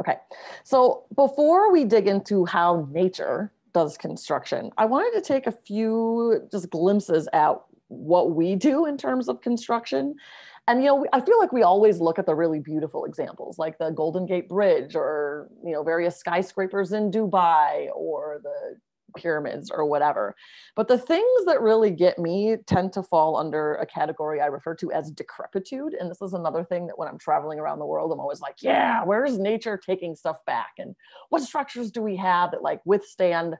Okay, so before we dig into how nature does construction, I wanted to take a few just glimpses at what we do in terms of construction. And you know, I feel like we always look at the really beautiful examples, like the Golden Gate Bridge, or you know, various skyscrapers in Dubai, or the pyramids or whatever. But the things that really get me tend to fall under a category I refer to as decrepitude. And this is another thing that when I'm traveling around the world, I'm always like, yeah, where's nature taking stuff back? And what structures do we have that like withstand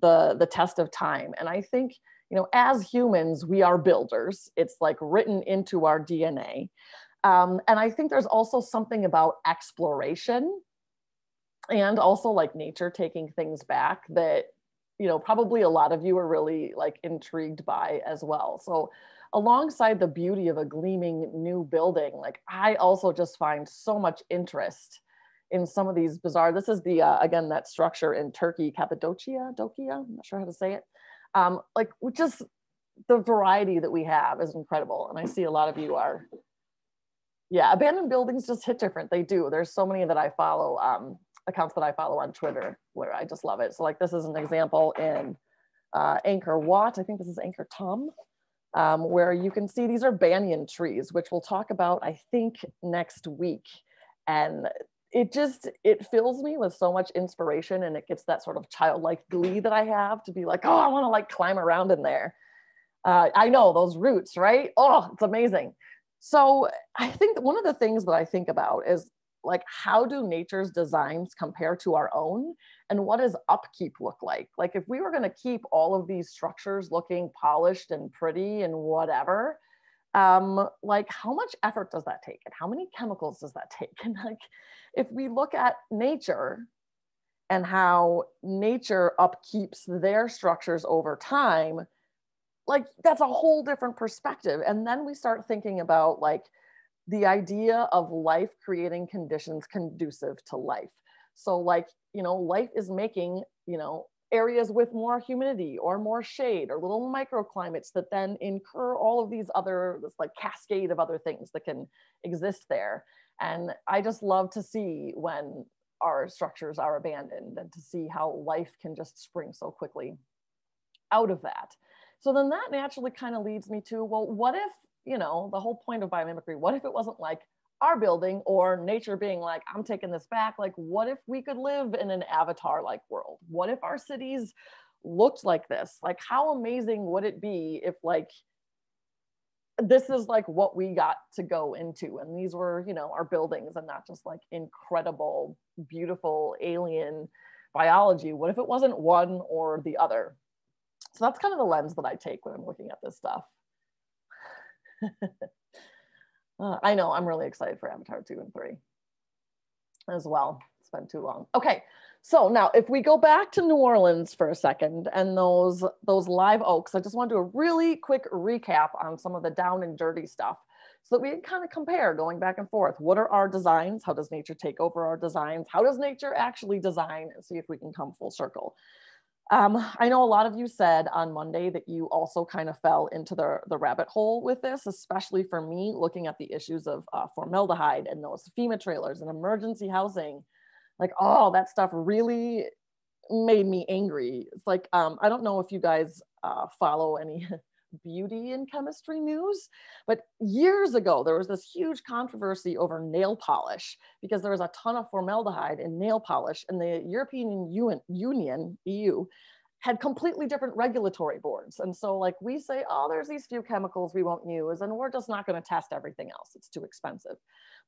the, the test of time? And I think, you know, as humans, we are builders. It's like written into our DNA. Um, and I think there's also something about exploration and also like nature taking things back that you know probably a lot of you are really like intrigued by as well. So alongside the beauty of a gleaming new building like i also just find so much interest in some of these bizarre this is the uh, again that structure in turkey cappadocia dokia i'm not sure how to say it. Um, like just the variety that we have is incredible and i see a lot of you are yeah abandoned buildings just hit different. They do. There's so many that i follow um, accounts that I follow on Twitter where I just love it. So like this is an example in uh, Angkor Wat. I think this is Angkor Thom, um, where you can see these are banyan trees, which we'll talk about, I think, next week. And it just, it fills me with so much inspiration and it gets that sort of childlike glee that I have to be like, oh, I want to like climb around in there. Uh, I know those roots, right? Oh, it's amazing. So I think one of the things that I think about is like how do nature's designs compare to our own? And what does upkeep look like? Like if we were going to keep all of these structures looking polished and pretty and whatever um like how much effort does that take? And how many chemicals does that take? And like if we look at nature and how nature upkeeps their structures over time like that's a whole different perspective. And then we start thinking about like the idea of life creating conditions conducive to life. So, like, you know, life is making, you know, areas with more humidity or more shade or little microclimates that then incur all of these other, this like cascade of other things that can exist there. And I just love to see when our structures are abandoned and to see how life can just spring so quickly out of that. So then that naturally kind of leads me to well, what if you know, the whole point of biomimicry, what if it wasn't like our building or nature being like, I'm taking this back? Like, what if we could live in an avatar like world? What if our cities looked like this? Like, how amazing would it be if, like, this is like what we got to go into and these were you know our buildings and not just like incredible beautiful alien biology what if it wasn't one or the other so that's kind of the lens that i take when i'm looking at this stuff uh, I know, I'm really excited for Avatar 2 and 3 as well. It's been too long. Okay, so now if we go back to New Orleans for a second and those, those live oaks, I just want to do a really quick recap on some of the down and dirty stuff so that we can kind of compare going back and forth. What are our designs? How does nature take over our designs? How does nature actually design? And see if we can come full circle. Um, I know a lot of you said on Monday that you also kind of fell into the, the rabbit hole with this, especially for me, looking at the issues of uh, formaldehyde and those FEMA trailers and emergency housing. Like, oh, that stuff really made me angry. It's like, um, I don't know if you guys uh, follow any beauty and chemistry news. But years ago, there was this huge controversy over nail polish because there was a ton of formaldehyde in nail polish, and the European Union, EU, had completely different regulatory boards. And so, like, we say, oh, there's these few chemicals we won't use, and we're just not going to test everything else. It's too expensive.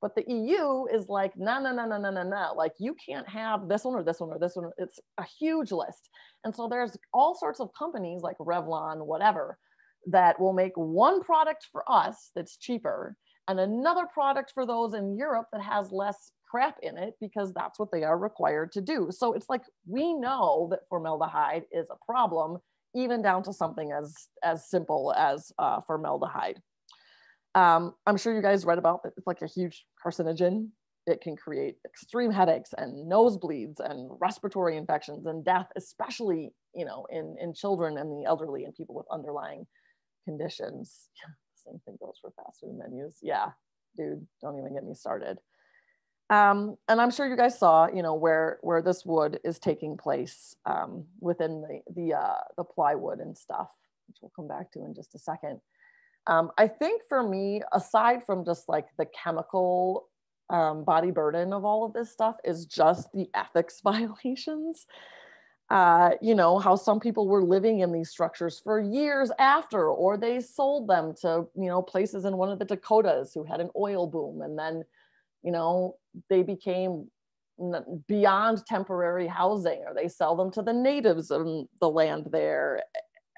But the EU is like, no, no, no, no, no, no, no. Like, you can't have this one or this one or this one. It's a huge list. And so, there's all sorts of companies like Revlon, whatever, that will make one product for us that's cheaper and another product for those in Europe that has less crap in it because that's what they are required to do. So it's like we know that formaldehyde is a problem, even down to something as as simple as uh, formaldehyde. Um, I'm sure you guys read about it. It's like a huge carcinogen. It can create extreme headaches and nosebleeds and respiratory infections and death, especially you know in in children and the elderly and people with underlying conditions. Same thing goes for fast food menus. Yeah, dude, don't even get me started. Um, and I'm sure you guys saw, you know, where where this wood is taking place um, within the the uh, the plywood and stuff, which we'll come back to in just a second. Um, I think for me, aside from just like the chemical um, body burden of all of this stuff, is just the ethics violations. Uh, you know, how some people were living in these structures for years after, or they sold them to, you know, places in one of the Dakotas who had an oil boom. And then, you know, they became beyond temporary housing, or they sell them to the natives of the land there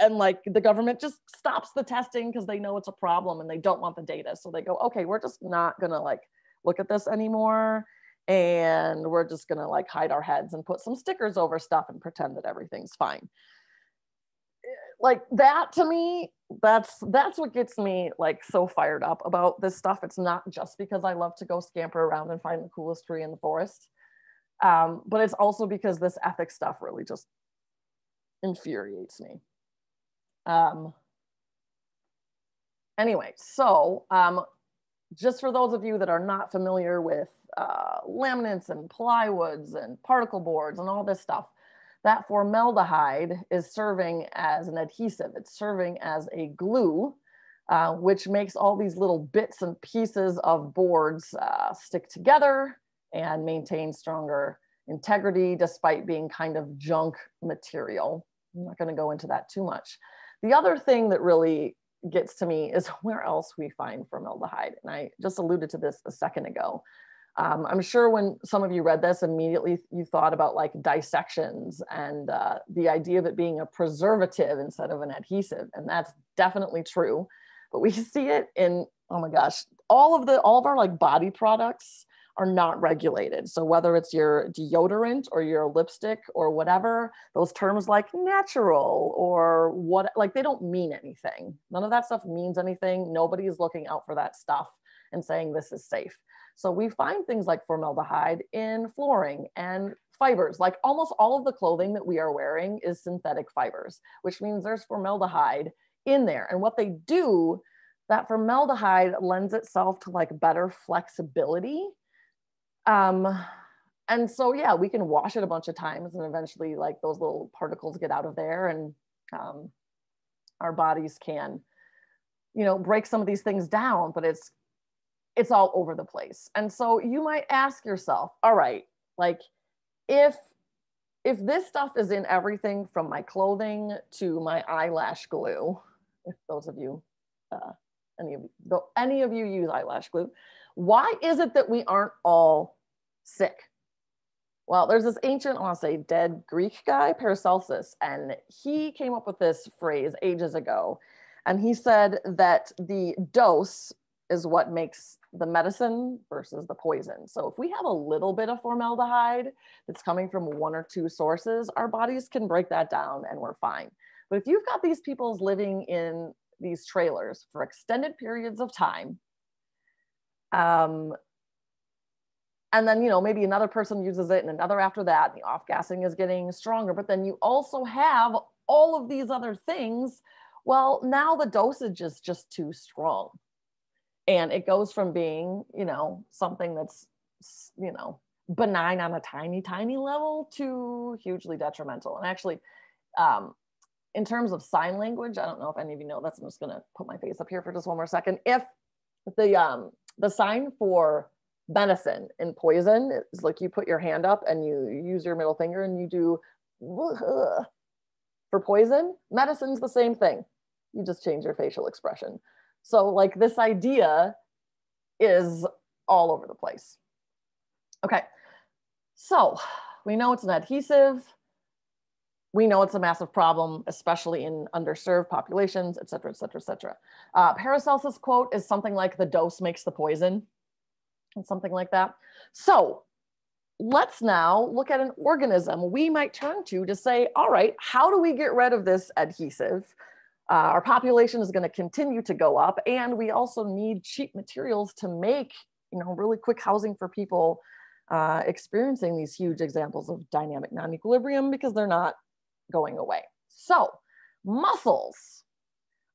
and like the government just stops the testing because they know it's a problem and they don't want the data so they go okay we're just not gonna like look at this anymore and we're just gonna like hide our heads and put some stickers over stuff and pretend that everything's fine. Like that to me that's that's what gets me like so fired up about this stuff. It's not just because i love to go scamper around and find the coolest tree in the forest um, but it's also because this ethics stuff really just infuriates me. Um, anyway, so um, just for those of you that are not familiar with uh, laminates and plywoods and particle boards and all this stuff, that formaldehyde is serving as an adhesive. It's serving as a glue, uh, which makes all these little bits and pieces of boards uh, stick together and maintain stronger integrity despite being kind of junk material. I'm not going to go into that too much. The other thing that really gets to me is where else we find formaldehyde. And I just alluded to this a second ago. Um, I'm sure when some of you read this, immediately you thought about like dissections and uh, the idea of it being a preservative instead of an adhesive. And that's definitely true. But we see it in, oh my gosh, all of the, all of our like body products are not regulated. So whether it's your deodorant or your lipstick or whatever, those terms like natural or what, like they don't mean anything. None of that stuff means anything. Nobody is looking out for that stuff and saying this is safe. So we find things like formaldehyde in flooring and fibers. Like almost all of the clothing that we are wearing is synthetic fibers, which means there's formaldehyde in there. And what they do, that formaldehyde lends itself to like better flexibility um, and so, yeah, we can wash it a bunch of times and eventually like those little particles get out of there and um, our bodies can, you know, break some of these things down, but it's, it's all over the place. And so you might ask yourself, all right, like if, if this stuff is in everything from my clothing to my eyelash glue, if those of you, uh, any of you, any of you use eyelash glue, why is it that we aren't all sick. Well, there's this ancient, I want to say, dead Greek guy, Paracelsus, and he came up with this phrase ages ago. And he said that the dose is what makes the medicine versus the poison. So if we have a little bit of formaldehyde that's coming from one or two sources, our bodies can break that down and we're fine. But if you've got these people's living in these trailers for extended periods of time, um, and then you know maybe another person uses it and another after that the off gassing is getting stronger but then you also have all of these other things well now the dosage is just too strong and it goes from being you know something that's you know benign on a tiny tiny level to hugely detrimental. And actually um, in terms of sign language i don't know if any of you know this i'm just going to put my face up here for just one more second. If the um the sign for medicine and poison is like you put your hand up and you use your middle finger and you do for poison medicine's the same thing. You just change your facial expression so like this idea is all over the place okay so we know it's an adhesive we know it's a massive problem, especially in underserved populations, et cetera, et cetera, et cetera. Uh, Paracelsus quote is something like the dose makes the poison and something like that. So let's now look at an organism we might turn to to say, all right, how do we get rid of this adhesive? Uh, our population is going to continue to go up, and we also need cheap materials to make, you know, really quick housing for people uh, experiencing these huge examples of dynamic non-equilibrium because they're not going away. So mussels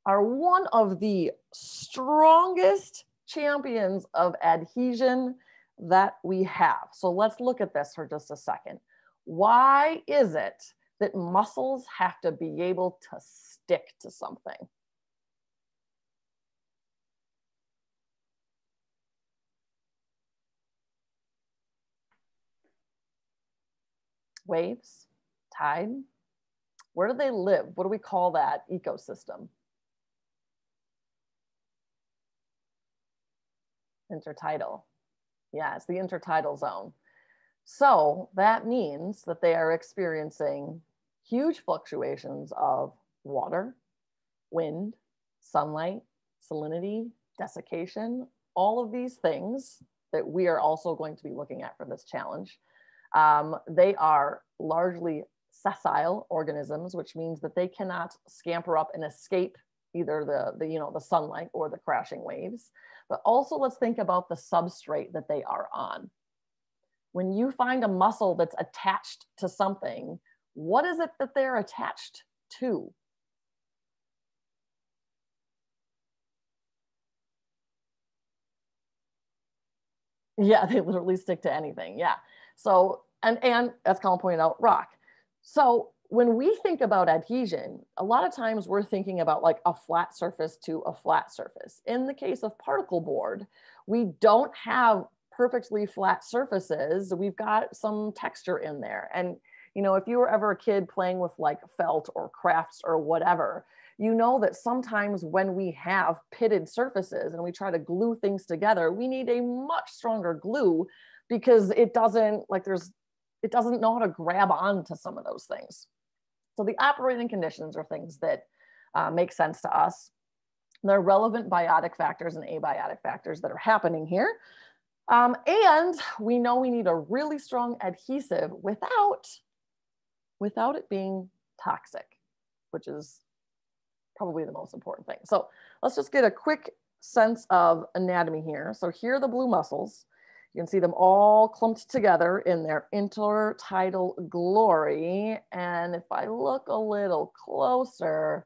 are one of the strongest champions of adhesion that we have. So let's look at this for just a second. Why is it that mussels have to be able to stick to something? Waves, tide, where do they live? What do we call that ecosystem? Intertidal. Yeah, it's the intertidal zone. So that means that they are experiencing huge fluctuations of water, wind, sunlight, salinity, desiccation, all of these things that we are also going to be looking at for this challenge. Um, they are largely sessile organisms, which means that they cannot scamper up and escape either the, the, you know, the sunlight or the crashing waves. But also let's think about the substrate that they are on. When you find a mussel that's attached to something, what is it that they're attached to? Yeah, they literally stick to anything. Yeah. So, and, and as Colin pointed out, rock. So when we think about adhesion, a lot of times we're thinking about like a flat surface to a flat surface. In the case of particle board, we don't have perfectly flat surfaces. We've got some texture in there. And, you know, if you were ever a kid playing with like felt or crafts or whatever, you know that sometimes when we have pitted surfaces and we try to glue things together, we need a much stronger glue because it doesn't like there's it doesn't know how to grab on to some of those things. So the operating conditions are things that uh, make sense to us. There are relevant biotic factors and abiotic factors that are happening here. Um, and we know we need a really strong adhesive without, without it being toxic, which is probably the most important thing. So let's just get a quick sense of anatomy here. So here are the blue mussels. You can see them all clumped together in their intertidal glory. And if I look a little closer,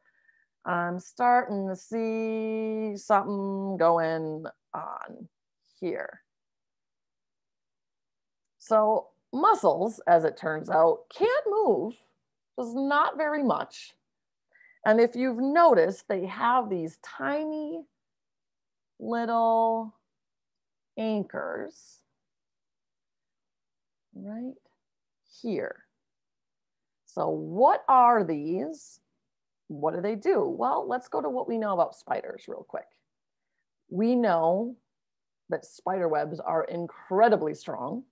I'm starting to see something going on here. So mussels, as it turns out, can move, just not very much. And if you've noticed, they have these tiny little anchors right here. So what are these? What do they do? Well, let's go to what we know about spiders real quick. We know that spider webs are incredibly strong.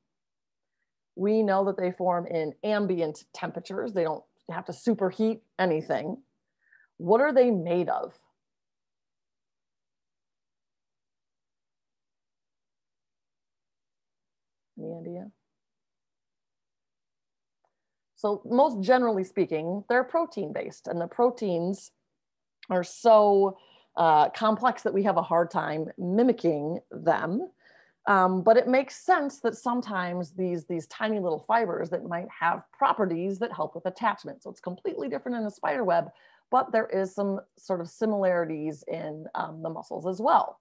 We know that they form in ambient temperatures. They don't have to superheat anything. What are they made of? Any idea? So most generally speaking, they're protein based and the proteins are so uh, complex that we have a hard time mimicking them. Um, but it makes sense that sometimes these, these tiny little fibers that might have properties that help with attachment. So it's completely different in a spider web, but there is some sort of similarities in um, the mussels as well.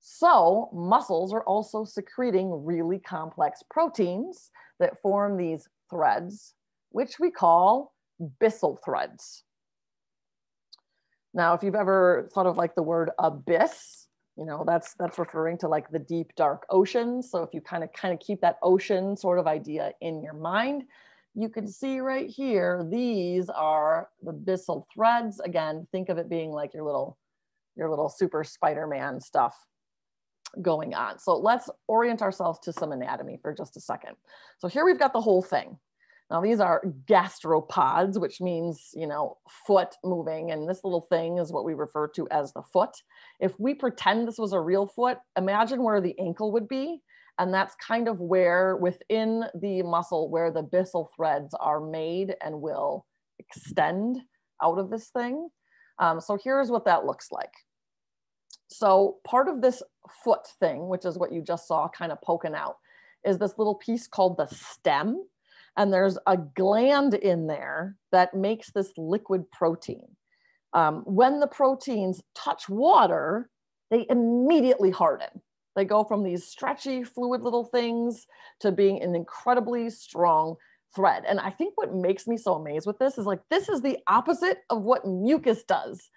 So mussels are also secreting really complex proteins that form these threads, which we call byssal threads. Now, if you've ever thought of like the word abyss, you know, that's that's referring to like the deep dark ocean. So if you kind of kind of keep that ocean sort of idea in your mind, you can see right here, these are the byssal threads. Again, think of it being like your little your little super Spider-Man stuff going on. So let's orient ourselves to some anatomy for just a second. So here we've got the whole thing. Now these are gastropods, which means, you know, foot moving. And this little thing is what we refer to as the foot. If we pretend this was a real foot, imagine where the ankle would be. And that's kind of where within the mussel where the byssal threads are made and will extend out of this thing. Um, so here's what that looks like. So part of this foot thing, which is what you just saw kind of poking out, is this little piece called the stem. And there's a gland in there that makes this liquid protein. Um, when the proteins touch water, they immediately harden. They go from these stretchy, fluid little things to being an incredibly strong thread. And I think what makes me so amazed with this is like, this is the opposite of what mucus does.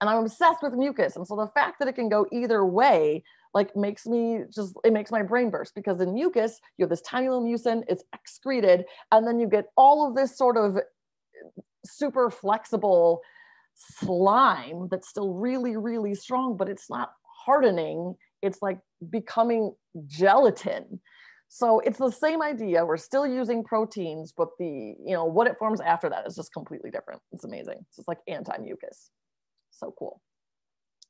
And I'm obsessed with mucus. And so the fact that it can go either way, like makes me just, it makes my brain burst because in mucus, you have this tiny little mucin, it's excreted, and then you get all of this sort of uh, super flexible slime that's still really, really strong, but it's not hardening. It's like becoming gelatin. So it's the same idea. We're still using proteins, but the, you know, what it forms after that is just completely different. It's amazing. It's like anti-mucus. So cool.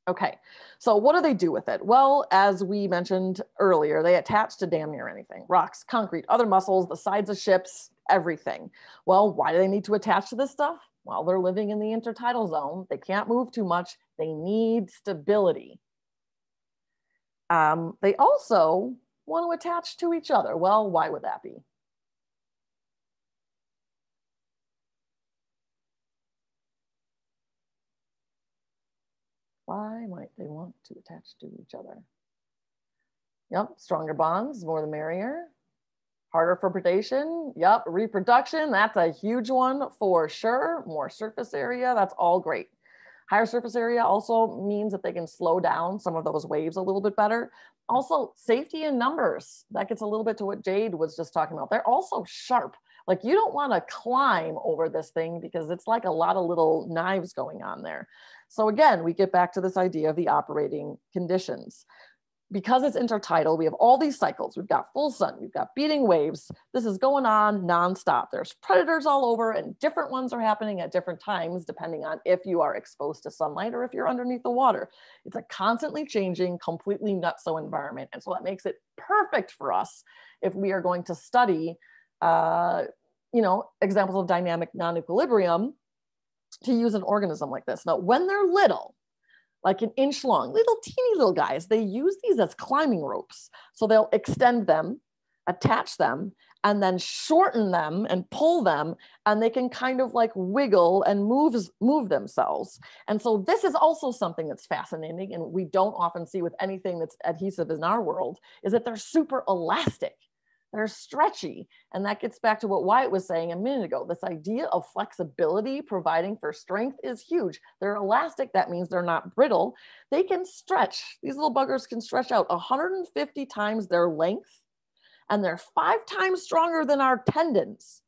Okay, so what do they do with it? Well, as we mentioned earlier, they attach to damn near anything rocks, concrete, other mussels, the sides of ships, everything. Well, why do they need to attach to this stuff? Well, they're living in the intertidal zone. They can't move too much. They need stability. Um, they also want to attach to each other. Well, why would that be? Why might they want to attach to each other? Yep, stronger bonds, more the merrier. Harder for predation. Yep, reproduction, that's a huge one for sure. More surface area, that's all great. Higher surface area also means that they can slow down some of those waves a little bit better. Also, safety in numbers. That gets a little bit to what Jade was just talking about. They're also sharp. Like you don't want to climb over this thing because it's like a lot of little knives going on there. So again, we get back to this idea of the operating conditions because it's intertidal, we have all these cycles. We've got full sun, we've got beating waves. This is going on nonstop. There's predators all over, and different ones are happening at different times, depending on if you are exposed to sunlight or if you're underneath the water. It's a constantly changing, completely nutso environment. And so that makes it perfect for us if we are going to study, uh, you know, examples of dynamic non equilibrium to use an organism like this. Now, when they're little, like an inch long, little teeny little guys. They use these as climbing ropes. So they'll extend them, attach them, and then shorten them and pull them, and they can kind of like wiggle and move, move themselves. And so this is also something that's fascinating and we don't often see with anything that's adhesive in our world, is that they're super elastic that are stretchy. And that gets back to what Wyatt was saying a minute ago. This idea of flexibility providing for strength is huge. They're elastic, that means they're not brittle. They can stretch. These little buggers can stretch out 150 times their length, and they're five times stronger than our tendons.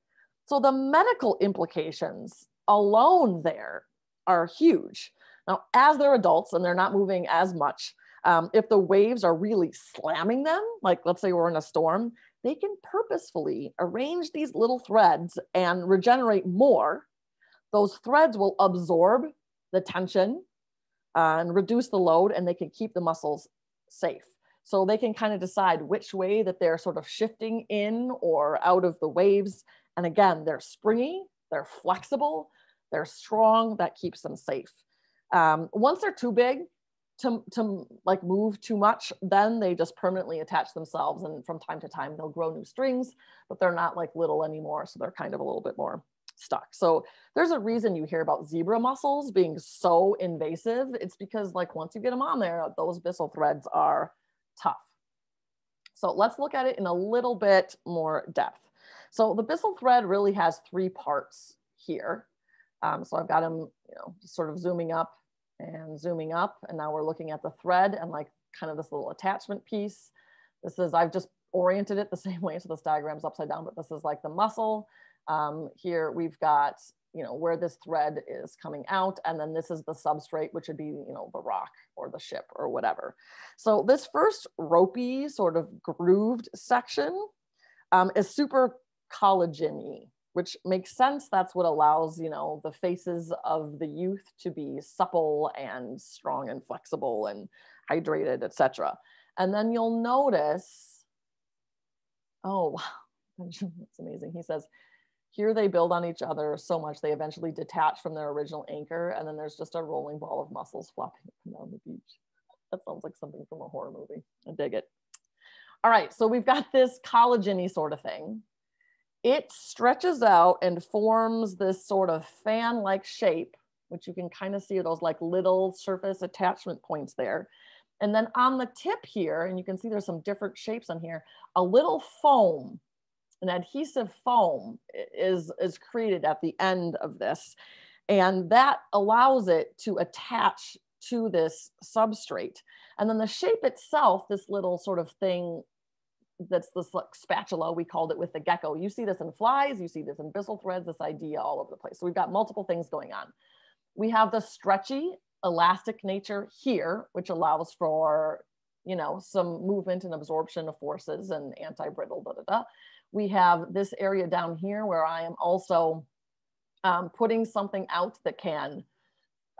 So the medical implications alone there are huge. Now, as they're adults and they're not moving as much, um, if the waves are really slamming them, like let's say we're in a storm, they can purposefully arrange these little threads and regenerate more. Those threads will absorb the tension uh, and reduce the load, and they can keep the mussels safe. So they can kind of decide which way that they're sort of shifting in or out of the waves. And again, they're springy, they're flexible, they're strong, that keeps them safe. Um, once they're too big, to, to like move too much, then they just permanently attach themselves. And from time to time, they'll grow new strings, but they're not like little anymore. So they're kind of a little bit more stuck. So there's a reason you hear about zebra mussels being so invasive. It's because like once you get them on there, those byssal threads are tough. So let's look at it in a little bit more depth. So the byssal thread really has three parts here. Um, so I've got them, you know, sort of zooming up and zooming up. And now we're looking at the thread and like kind of this little attachment piece. This is, I've just oriented it the same way. So this diagram's upside down, but this is like the mussel. Um, here we've got, you know, where this thread is coming out. And then this is the substrate, which would be, you know, the rock or the ship or whatever. So this first ropey sort of grooved section um, is super collagen-y which makes sense. That's what allows, you know, the faces of the youth to be supple and strong and flexible and hydrated, etc. And then you'll notice, oh, wow, that's amazing. He says, here they build on each other so much they eventually detach from their original anchor and then there's just a rolling ball of mussels flopping up and down the beach. That sounds like something from a horror movie. I dig it. All right, so we've got this collagen-y sort of thing it stretches out and forms this sort of fan-like shape, which you can kind of see those like little surface attachment points there. And then on the tip here, and you can see there's some different shapes on here, a little foam, an adhesive foam is, is created at the end of this. And that allows it to attach to this substrate. And then the shape itself, this little sort of thing that's this like spatula, we called it with the gecko. You see this in flies, you see this in byssal threads, this idea all over the place. So we've got multiple things going on. We have the stretchy elastic nature here, which allows for, you know, some movement and absorption of forces and anti-brittle, da, da, da. We have this area down here where I am also um, putting something out that can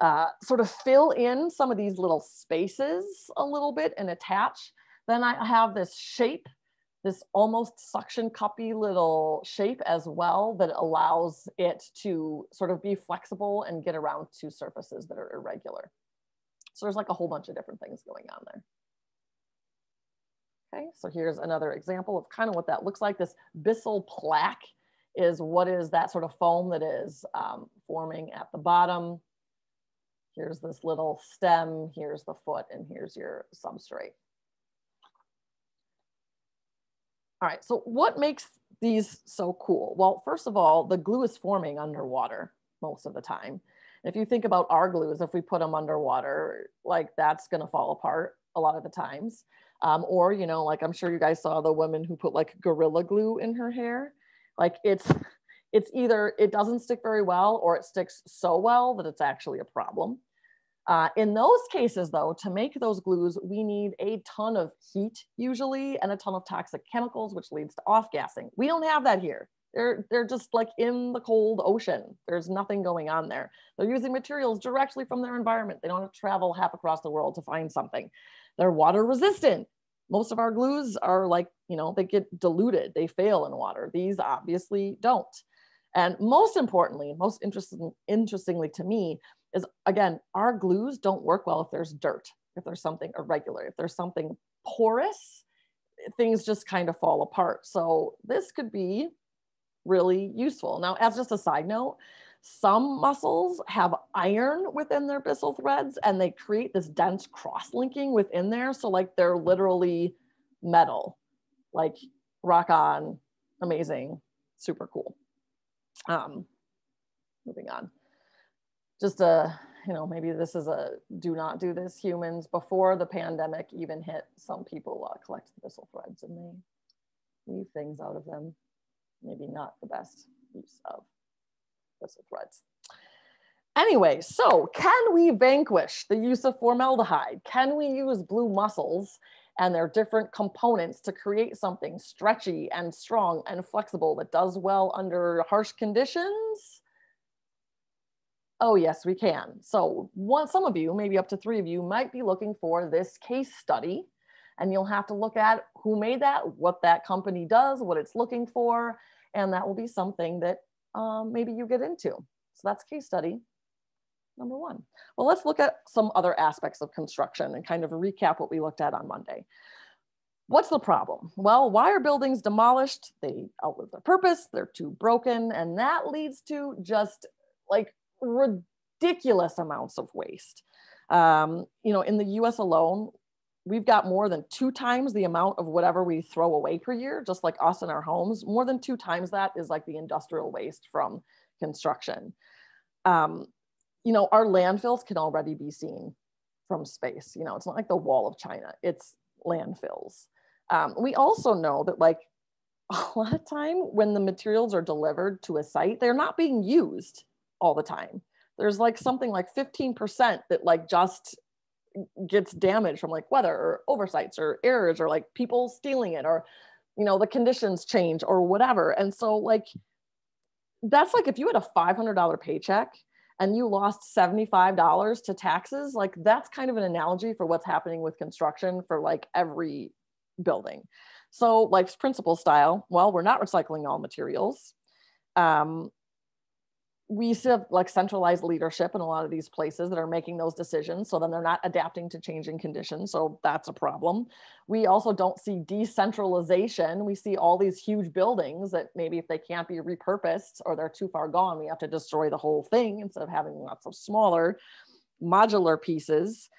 uh, sort of fill in some of these little spaces a little bit and attach. Then I have this shape, this almost suction cuppy little shape as well that allows it to sort of be flexible and get around to surfaces that are irregular. So there's like a whole bunch of different things going on there. Okay, so here's another example of kind of what that looks like. This byssal plaque is what is that sort of foam that is um, forming at the bottom. Here's this little stem, here's the foot, and here's your substrate. All right, so what makes these so cool? Well, first of all, the glue is forming underwater most of the time. If you think about our glues, if we put them underwater, like that's gonna fall apart a lot of the times. Um, or, you know, like I'm sure you guys saw the woman who put like Gorilla Glue in her hair. Like it's, it's either it doesn't stick very well or it sticks so well that it's actually a problem. Uh, in those cases, though, to make those glues, we need a ton of heat usually and a ton of toxic chemicals, which leads to off gassing. We don't have that here. They're, they're just like in the cold ocean. There's nothing going on there. They're using materials directly from their environment. They don't have to travel half across the world to find something. They're water resistant. Most of our glues are like, you know, they get diluted, they fail in water. These obviously don't. And most importantly, most interesting, interestingly to me, is again, our glues don't work well if there's dirt, if there's something irregular, if there's something porous, things just kind of fall apart. So this could be really useful. Now, as just a side note, some mussels have iron within their byssal threads and they create this dense cross linking within there. So like they're literally metal, like rock on, amazing, super cool. Um, moving on just a you know maybe this is a do not do this humans before the pandemic even hit some people uh, collect byssal threads and they leave things out of them. Maybe not the best use of byssal threads. Anyway so can we vanquish the use of formaldehyde? Can we use blue mussels and their different components to create something stretchy and strong and flexible that does well under harsh conditions Oh, yes, we can. So one, some of you, maybe up to three of you might be looking for this case study and you'll have to look at who made that, what that company does, what it's looking for, and that will be something that um, maybe you get into. So that's case study number one. Well, let's look at some other aspects of construction and kind of recap what we looked at on Monday. What's the problem? Well, why are buildings demolished? They outlive their purpose, they're too broken, and that leads to just like ridiculous amounts of waste. Um, you know, in the US alone, we've got more than two times the amount of whatever we throw away per year, just like us in our homes. More than two times that is like the industrial waste from construction. Um, you know, our landfills can already be seen from space. You know, it's not like the wall of China, it's landfills. Um, we also know that like a lot of time when the materials are delivered to a site, they're not being used all the time. There's like something like 15% that like just gets damaged from like weather or oversights or errors or like people stealing it or you know the conditions change or whatever. And so like that's like if you had a $500 paycheck and you lost $75 to taxes, like that's kind of an analogy for what's happening with construction for like every building. So life's principle style, well, we're not recycling all materials. Um, we have like centralized leadership in a lot of these places that are making those decisions. So then they're not adapting to changing conditions. So that's a problem. We also don't see decentralization. We see all these huge buildings that maybe if they can't be repurposed or they're too far gone, we have to destroy the whole thing instead of having lots of smaller modular pieces.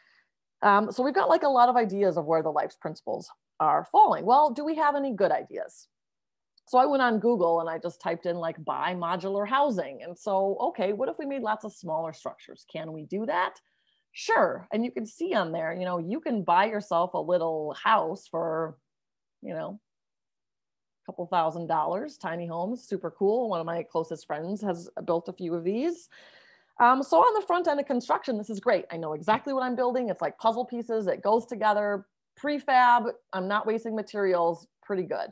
Um, so we've got like a lot of ideas of where the life's principles are falling. Well, do we have any good ideas? So I went on Google and I just typed in like buy modular housing. And so, okay, what if we made lots of smaller structures? Can we do that? Sure. And you can see on there, you know, you can buy yourself a little house for, you know, a couple thousand dollars, tiny homes, super cool. One of my closest friends has built a few of these. Um, so on the front end of construction, this is great. I know exactly what I'm building. It's like puzzle pieces. It goes together. Prefab, I'm not wasting materials, pretty good.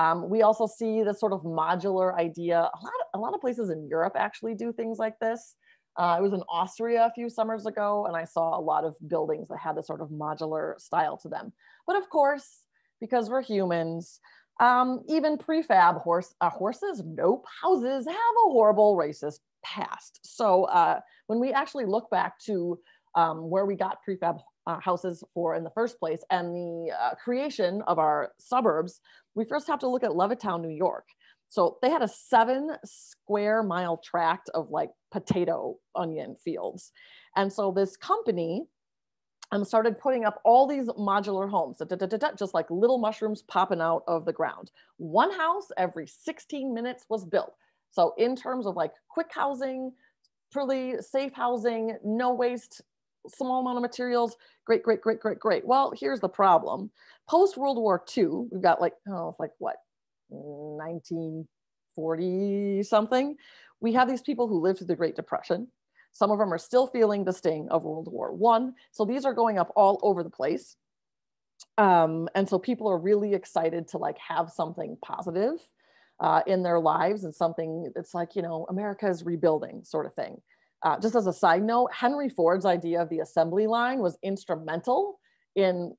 Um, we also see this sort of modular idea. A lot, of, a lot of places in Europe actually do things like this. Uh, I was in Austria a few summers ago and I saw a lot of buildings that had this sort of modular style to them. But of course, because we're humans, um, even prefab horse, uh, horses, nope, houses have a horrible racist past. So uh, when we actually look back to um, where we got prefab uh, houses for in the first place and the uh, creation of our suburbs, we first have to look at Levittown, New York. So they had a seven square mile tract of like potato onion fields. And so this company um, started putting up all these modular homes, da, da, da, just like little mushrooms popping out of the ground. One house every 16 minutes was built. So in terms of like quick housing, pretty safe housing, no waste, small amount of materials, great, great, great, great, great. Well, here's the problem. Post World War II, we've got like, oh, it's like what, 1940 something. We have these people who lived through the Great Depression. Some of them are still feeling the sting of World War One. So these are going up all over the place. Um, and so people are really excited to like have something positive uh, in their lives and something that's like, you know, America is rebuilding sort of thing. Uh, just as a side note, Henry Ford's idea of the assembly line was instrumental in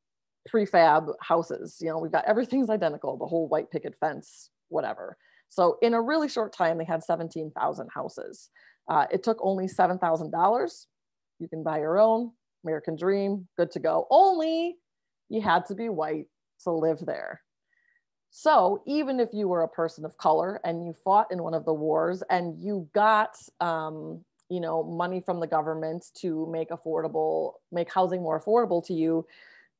prefab houses. You know, we've got everything's identical, the whole white picket fence, whatever. So in a really short time, they had 17,000 houses. Uh, it took only $7,000. You can buy your own, American dream, good to go. Only you had to be white to live there. So even if you were a person of color and you fought in one of the wars and you got, um, you know, money from the government to make affordable, make housing more affordable to you,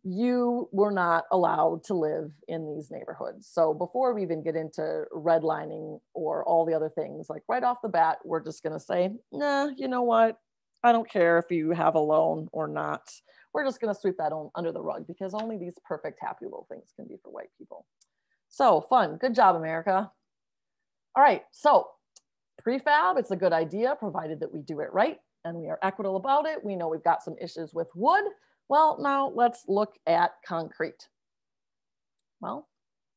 you were not allowed to live in these neighborhoods. So before we even get into redlining or all the other things, like right off the bat, we're just going to say, nah, you know what? I don't care if you have a loan or not. We're just going to sweep that on, under the rug because only these perfect, happy little things can be for white people. So fun. Good job, America. All right. So prefab, it's a good idea provided that we do it right and we are equitable about it. We know we've got some issues with wood. Well, now let's look at concrete. Well,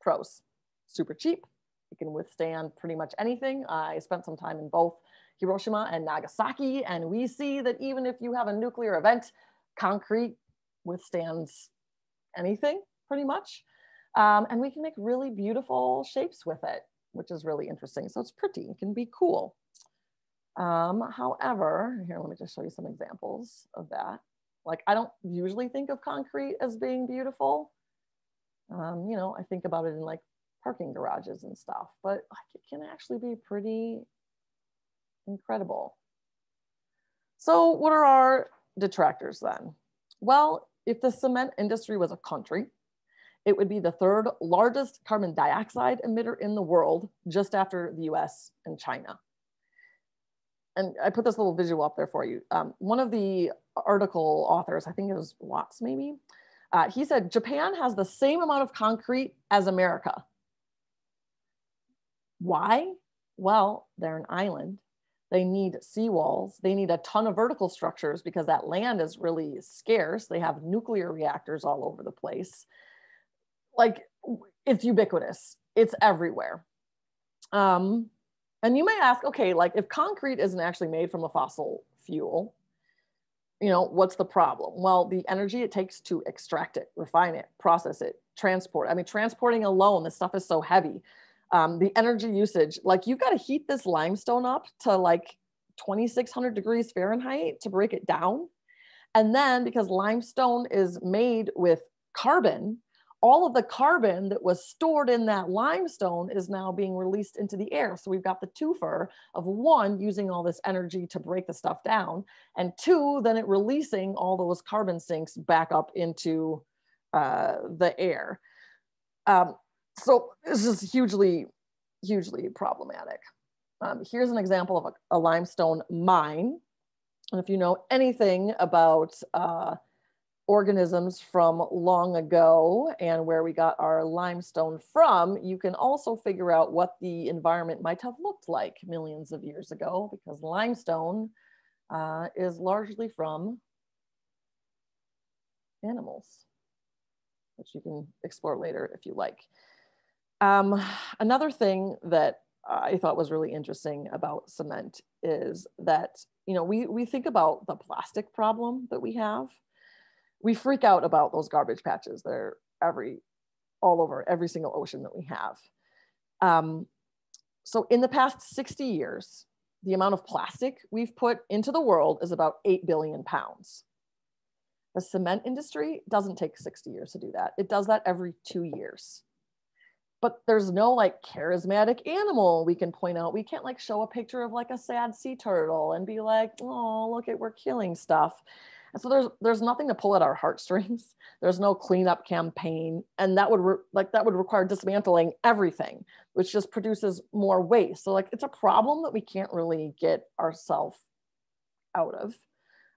pros, super cheap. It can withstand pretty much anything. I spent some time in both Hiroshima and Nagasaki, and we see that even if you have a nuclear event, concrete withstands anything pretty much. Um, and we can make really beautiful shapes with it, which is really interesting. So it's pretty, it can be cool. Um, however, here, let me just show you some examples of that. Like I don't usually think of concrete as being beautiful. Um, you know, I think about it in like parking garages and stuff, but like, it can actually be pretty incredible. So what are our detractors then? Well, if the cement industry was a country, it would be the third largest carbon dioxide emitter in the world, just after the US and China. And I put this little visual up there for you. Um, one of the article authors, I think it was Watts maybe, uh, he said Japan has the same amount of concrete as America. Why? Well, they're an island. They need seawalls. They need a ton of vertical structures because that land is really scarce. They have nuclear reactors all over the place like it's ubiquitous. It's everywhere. Um, and you may ask okay like if concrete isn't actually made from a fossil fuel you know what's the problem? Well the energy it takes to extract it refine it process it transport i mean transporting alone this stuff is so heavy. Um, the energy usage like you got to heat this limestone up to like 2600 degrees fahrenheit to break it down. And then because limestone is made with carbon all of the carbon that was stored in that limestone is now being released into the air. So we've got the twofer of one, using all this energy to break the stuff down, and two, then it releasing all those carbon sinks back up into uh, the air. Um, so this is hugely, hugely problematic. Um, here's an example of a, a, limestone mine. And if you know anything about uh, organisms from long ago and where we got our limestone from, you can also figure out what the environment might have looked like millions of years ago because limestone uh, is largely from animals, which you can explore later if you like. Um, another thing that I thought was really interesting about cement is that, you know, we, we think about the plastic problem that we have we freak out about those garbage patches. They're every, all over every single ocean that we have. Um, so in the past 60 years, the amount of plastic we've put into the world is about 8 billion pounds. The cement industry doesn't take 60 years to do that. It does that every two years. But there's no like charismatic animal we can point out. We can't like show a picture of like a sad sea turtle and be like, oh, look at we're killing stuff. And so there's there's nothing to pull at our heartstrings. There's no cleanup campaign, and that would re- like that would require dismantling everything, which just produces more waste. So like it's a problem that we can't really get ourselves out of.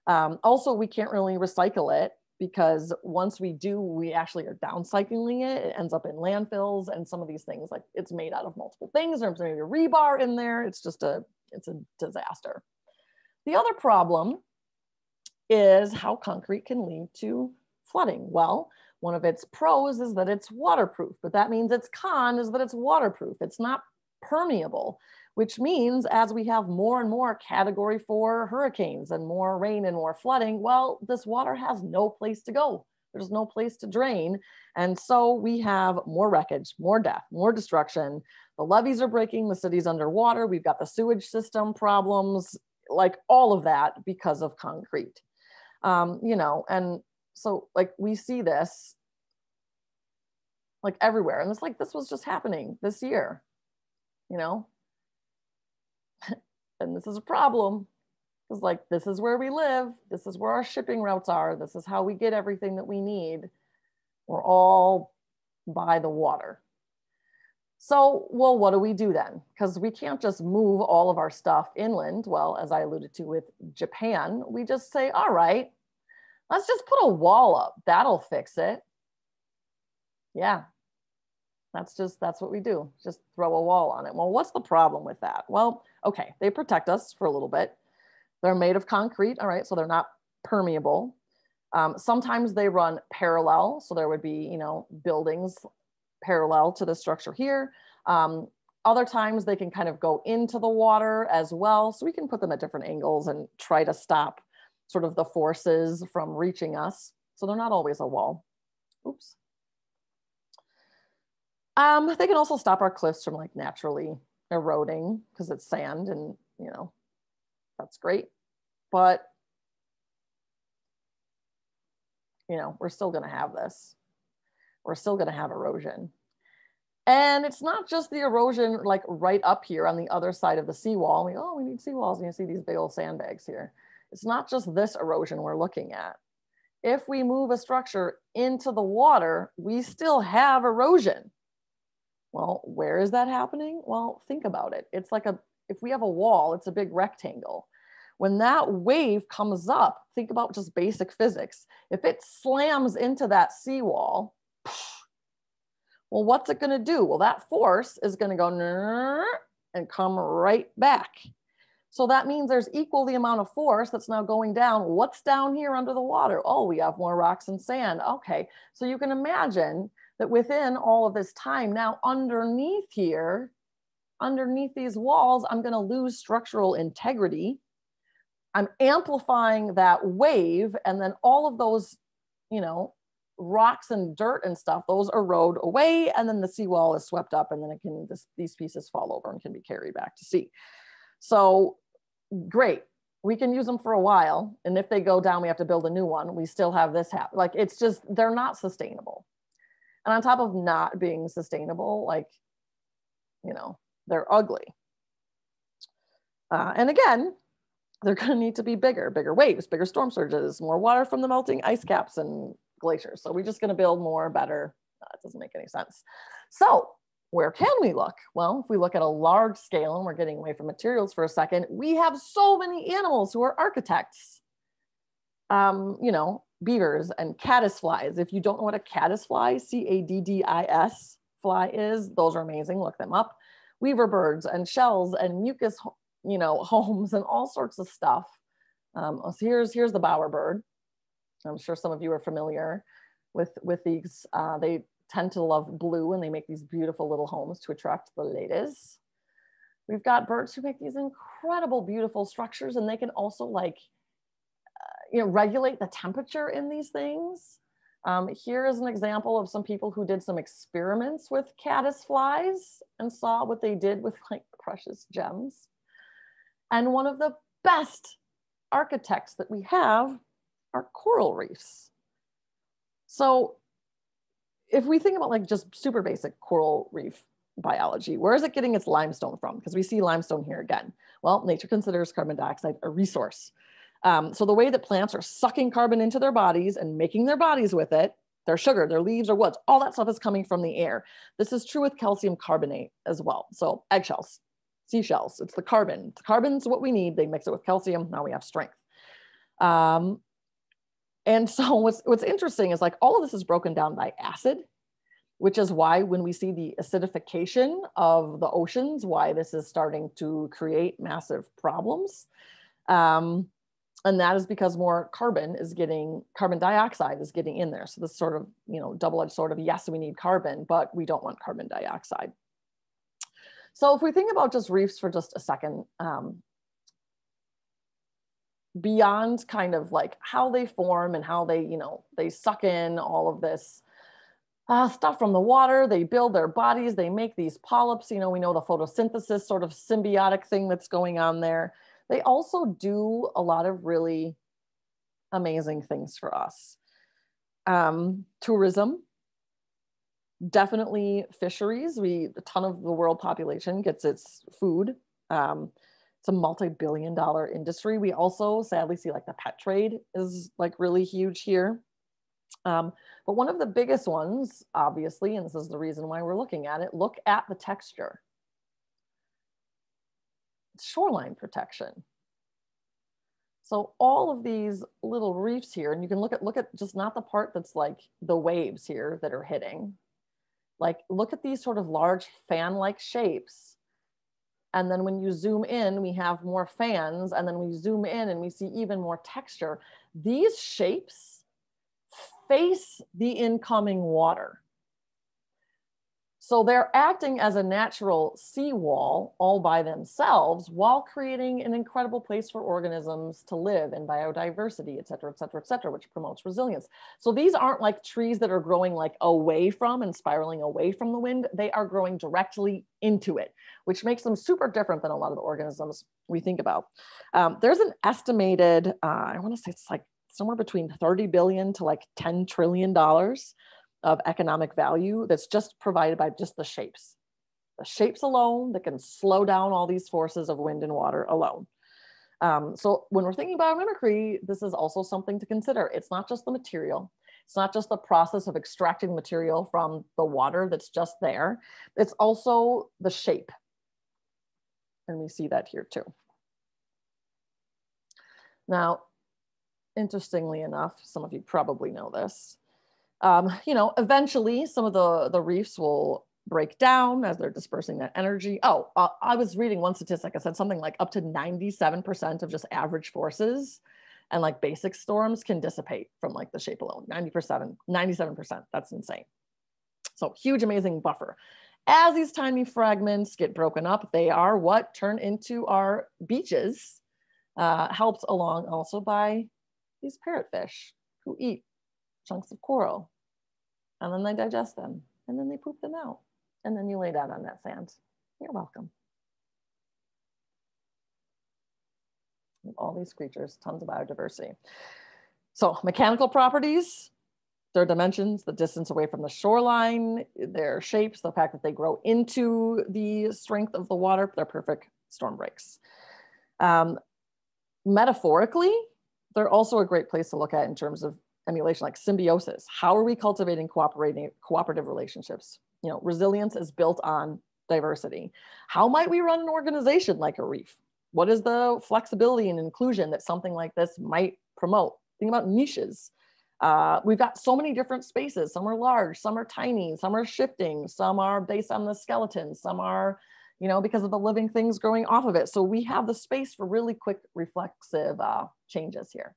Um, also, we can't really recycle it because once we do, we actually are downcycling it. It ends up in landfills and some of these things like it's made out of multiple things. There's maybe a rebar in there. It's just a it's a disaster. The other problem is how concrete can lead to flooding. Well, one of its pros is that it's waterproof, but that means its con is that it's waterproof. It's not permeable, which means as we have more and more category four hurricanes and more rain and more flooding, well, this water has no place to go. There's no place to drain. And so we have more wreckage, more death, more destruction. The levees are breaking, the city's underwater. We've got the sewage system problems, like all of that because of concrete um, you know, and so like we see this like everywhere. And it's like this was just happening this year, you know? and this is a problem because like this is where we live, this is where our shipping routes are, this is how we get everything that we need. We're all by the water. So, well, what do we do then? Because we can't just move all of our stuff inland. Well, as I alluded to with Japan, we just say, all right, let's just put a wall up. That'll fix it. Yeah, that's just, that's what we do. Just throw a wall on it. Well, what's the problem with that? Well, okay, they protect us for a little bit. They're made of concrete, all right, so they're not permeable. Um, sometimes they run parallel, so there would be, you know, buildings parallel to the structure here. Um, other times they can kind of go into the water as well. So we can put them at different angles and try to stop sort of the forces from reaching us. So they're not always a wall. Oops. Um, they can also stop our cliffs from like naturally eroding because it's sand and, you know, that's great. But, you know, we're still going to have this. We're still going to have erosion. And it's not just the erosion like right up here on the other side of the seawall. We, oh, we need seawalls. And you see these big old sandbags here. It's not just this erosion we're looking at. If we move a structure into the water, we still have erosion. Well, where is that happening? Well, think about it. It's like a, if we have a wall, it's a big rectangle. When that wave comes up, think about just basic physics. If it slams into that seawall, well, what's it going to do? Well, that force is going to go and come right back. So that means there's equal the amount of force that's now going down. What's down here under the water? Oh, we have more rocks and sand. Okay, so you can imagine that within all of this time, now underneath here, underneath these walls, I'm gonna lose structural integrity. I'm amplifying that wave and then all of those, you know, rocks and dirt and stuff, those erode away and then the seawall is swept up and then it can, this, these pieces fall over and can be carried back to sea. So great, we can use them for a while. And if they go down, we have to build a new one. We still have this happen. Like it's just, they're not sustainable. And on top of not being sustainable, like, you know, they're ugly. Uh, and again, they're going to need to be bigger, bigger waves, bigger storm surges, more water from the melting ice caps and glaciers. So we're just going to build more, better. Uh, it doesn't make any sense. So where can we look? Well, if we look at a large scale and we're getting away from materials for a second, we have so many animals who are architects. Um, you know, beavers and caddisflies. If you don't know what a caddisfly, C-A-D-D-I-S fly is, those are amazing. Look them up. Weaver birds and shells and mucus, you know, homes and all sorts of stuff. Um, so here's here's the bowerbird. I'm sure some of you are familiar with with these. Uh, they tend to love blue and they make these beautiful little homes to attract the ladies. We've got birds who make these incredible, beautiful structures and they can also like, uh, you know, regulate the temperature in these things. Um, here is an example of some people who did some experiments with caddis flies and saw what they did with like precious gems. And one of the best architects that we have are coral reefs. So if we think about like just super basic coral reef biology, where is it getting its limestone from? Because we see limestone here again. Well, nature considers carbon dioxide a resource. Um, so the way that plants are sucking carbon into their bodies and making their bodies with it, their sugar, their leaves, their woods, all that stuff is coming from the air. This is true with calcium carbonate as well. So eggshells, seashells, it's the carbon. The carbon's what we need. They mix it with calcium. Now we have strength. Um, and so what's, what's interesting is like all of this is broken down by acid, which is why when we see the acidification of the oceans, why this is starting to create massive problems. Um, and that is because more carbon is getting carbon dioxide is getting in there so this sort of you know double-edged sort of yes we need carbon but we don't want carbon dioxide so if we think about just reefs for just a second um, beyond kind of like how they form and how they, you know, they suck in all of this uh, stuff from the water. They build their bodies. They make these polyps. You know, we know the photosynthesis sort of symbiotic thing that's going on there. They also do a lot of really amazing things for us. Um, tourism, definitely fisheries. We a ton of the world population gets its food. Um, it's a multi-billion dollar industry. We also sadly see like the pet trade is like really huge here. Um, but one of the biggest ones, obviously, and this is the reason why we're looking at it, look at the texture. Shoreline protection. So all of these little reefs here, and you can look at look at just not the part that's like the waves here that are hitting. Like look at these sort of large fan-like shapes and then when you zoom in, we have more fans. And then we zoom in and we see even more texture. These shapes face the incoming water. So they're acting as a natural seawall all by themselves while creating an incredible place for organisms to live and biodiversity, et cetera, et cetera, et cetera, which promotes resilience. So these aren't like trees that are growing like away from and spiraling away from the wind. They are growing directly into it, which makes them super different than a lot of the organisms we think about. Um, there's an estimated, uh, I wanna say it's like somewhere between 30 billion to like 10 trillion dollars of economic value that's just provided by just the shapes. The shapes alone that can slow down all these forces of wind and water alone. Um, so when we're thinking biomimicry, this is also something to consider. It's not just the material. It's not just the process of extracting material from the water that's just there. It's also the shape. And we see that here too. Now, interestingly enough, some of you probably know this, um, you know, eventually some of the, the reefs will break down as they're dispersing that energy. Oh, uh, I was reading one statistic. I said something like up to 97% of just average forces and like basic storms can dissipate from like the shape alone. 90%, 97%. That's insane. So huge, amazing buffer. As these tiny fragments get broken up, they are what turn into our beaches, uh, helped along also by these parrotfish who eat chunks of coral. And then they digest them and then they poop them out. And then you lay down on that sand. You're welcome. All these creatures, tons of biodiversity. So mechanical properties, their dimensions, the distance away from the shoreline, their shapes, the fact that they grow into the strength of the water, they're perfect storm breaks. Um, metaphorically, they're also a great place to look at in terms of emulation, like symbiosis. How are we cultivating cooperating cooperative relationships? You know, resilience is built on diversity. How might we run an organization like a reef? What is the flexibility and inclusion that something like this might promote? Think about niches. Uh, we've got so many different spaces. Some are large, some are tiny, some are shifting, some are based on the skeleton, some are, you know, because of the living things growing off of it. So we have the space for really quick reflexive uh, changes here.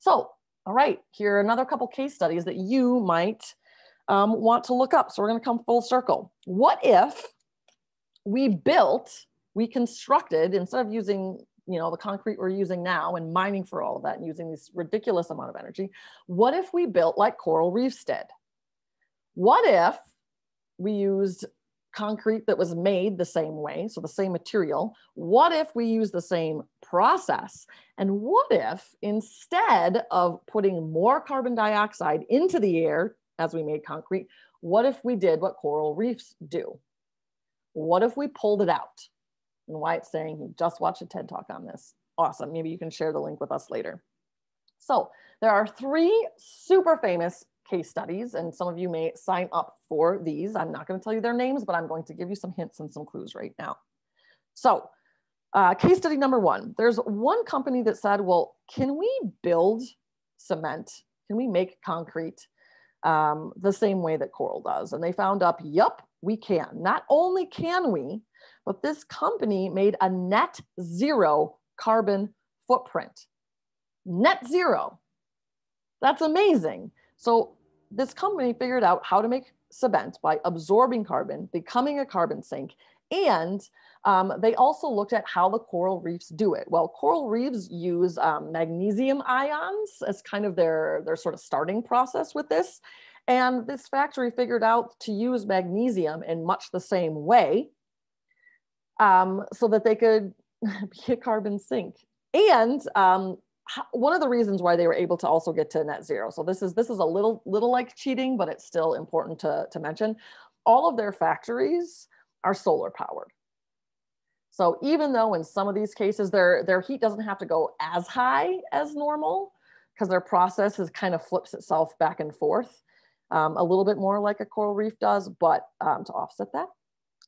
So, all right, here are another couple case studies that you might um, want to look up. So we're gonna come full circle. What if we built, we constructed, instead of using you know the concrete we're using now and mining for all of that and using this ridiculous amount of energy what if we built like coral reefs did what if we used concrete that was made the same way so the same material what if we use the same process and what if instead of putting more carbon dioxide into the air as we made concrete what if we did what coral reefs do what if we pulled it out and Wyatt's saying he just watched a TED talk on this. Awesome. Maybe you can share the link with us later. So there are three super famous case studies, and some of you may sign up for these. I'm not going to tell you their names, but I'm going to give you some hints and some clues right now. So, uh, case study number one there's one company that said, Well, can we build cement? Can we make concrete um, the same way that coral does? And they found up, Yep, we can. Not only can we, but this company made a net zero carbon footprint. Net zero. That's amazing. So this company figured out how to make cement by absorbing carbon, becoming a carbon sink, and um, they also looked at how the coral reefs do it. Well, coral reefs use um, magnesium ions as kind of their, their sort of starting process with this. And this factory figured out to use magnesium in much the same way um, so that they could be a carbon sink. And um, one of the reasons why they were able to also get to net zero. So this is this is a little little like cheating, but it's still important to, to mention. All of their factories are solar powered. So even though in some of these cases their their heat doesn't have to go as high as normal, because their process is kind of flips itself back and forth, um, a little bit more like a coral reef does, but um, to offset that,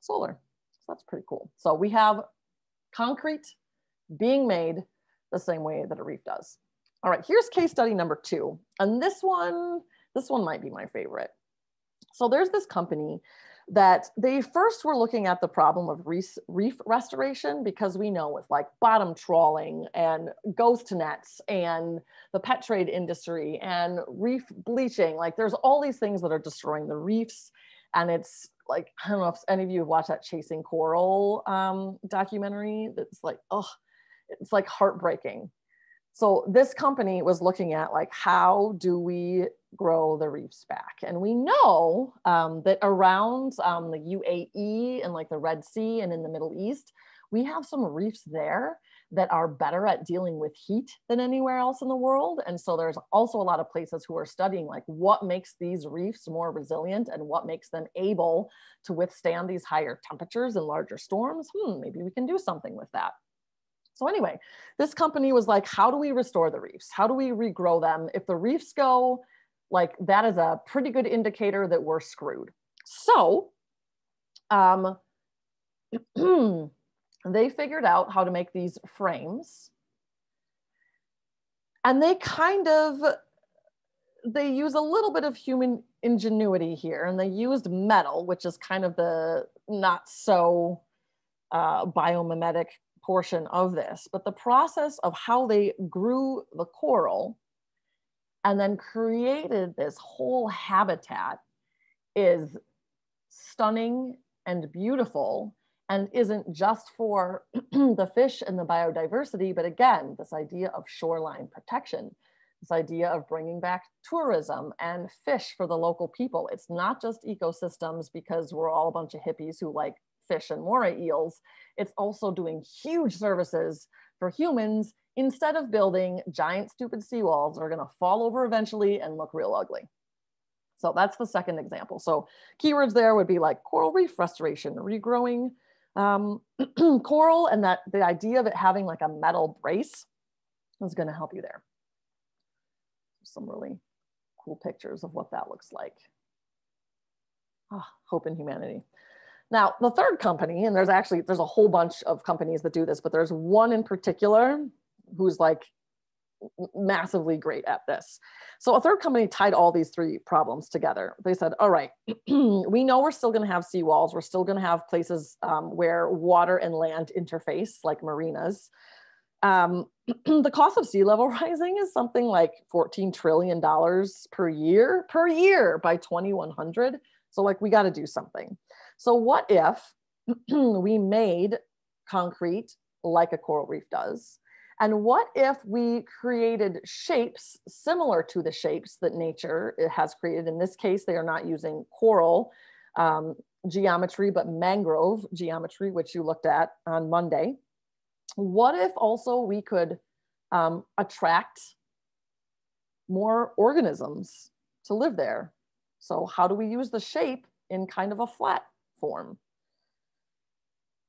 solar So that's pretty cool. So we have concrete being made the same way that a reef does. All right, here's case study number two. And this one, this one might be my favorite. So there's this company that they first were looking at the problem of reef, restoration because we know with like bottom trawling and ghost nets and the pet trade industry and reef bleaching, like there's all these things that are destroying the reefs. And it's like I don't know if any of you have watched that Chasing Coral um, documentary. That's like oh, it's like heartbreaking. So this company was looking at like how do we grow the reefs back, and we know um, that around um, the UAE and like the Red Sea and in the Middle East, we have some reefs there that are better at dealing with heat than anywhere else in the world. And so there's also a lot of places who are studying like what makes these reefs more resilient and what makes them able to withstand these higher temperatures and larger storms. Hmm, maybe we can do something with that. So anyway, this company was like, how do we restore the reefs? How do we regrow them? If the reefs go, like that is a pretty good indicator that we're screwed. So um, they figured out how to make these frames and they kind of they use a little bit of human ingenuity here and they used metal which is kind of the not so uh, biomimetic portion of this but the process of how they grew the coral and then created this whole habitat is stunning and beautiful and isn't just for the fish and the biodiversity, but again, this idea of shoreline protection, this idea of bringing back tourism and fish for the local people. It's not just ecosystems because we're all a bunch of hippies who like fish and moray eels. It's also doing huge services for humans instead of building giant stupid seawalls that are gonna fall over eventually and look real ugly. So that's the second example. So keywords there would be like coral reef restoration, regrowing um, coral, and that the idea of it having like a metal brace is going to help you there. Some really cool pictures of what that looks like. Oh, hope in humanity. Now, the third company, and there's actually, there's a whole bunch of companies that do this, but there's one in particular who's like massively great at this. So a third company tied all these three problems together. They said, all right, we know we're still going to have seawalls. We're still going to have places um, where water and land interface, like marinas. Um, the cost of sea level rising is something like $14 trillion per year, per year by 2100. So like we got to do something. So what if we made concrete like a coral reef does? And what if we created shapes similar to the shapes that nature has created? In this case, they are not using coral um, geometry, but mangrove geometry, which you looked at on Monday. What if also we could um, attract more organisms to live there? So how do we use the shape in kind of a flat form?